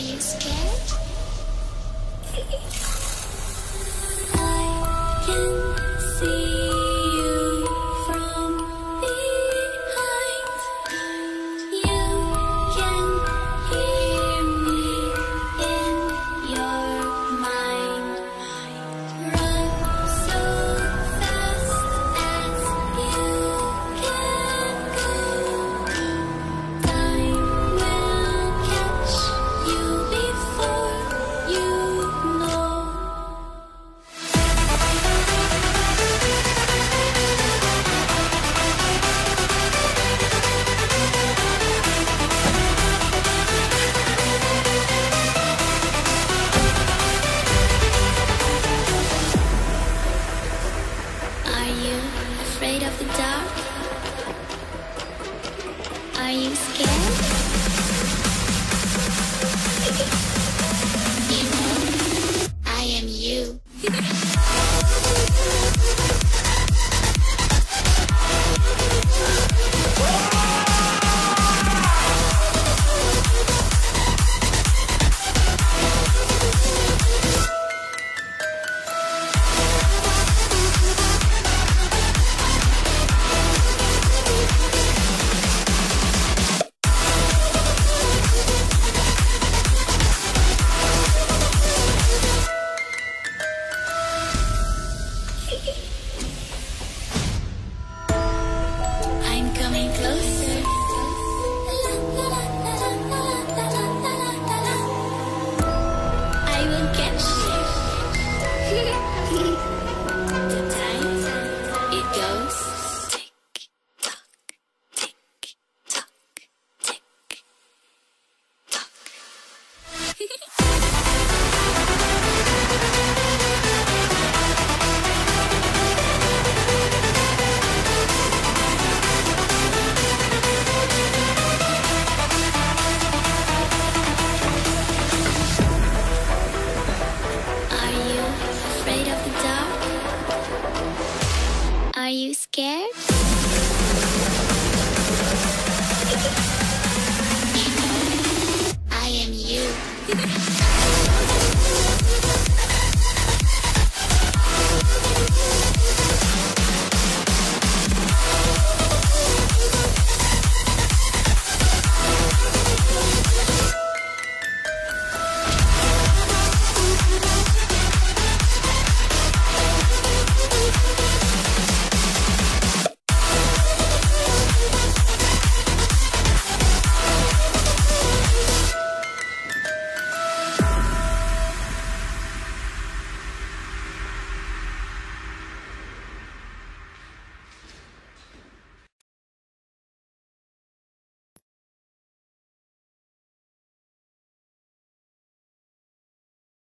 Are you scared? of the dark. sketch. Are you scared? I am you.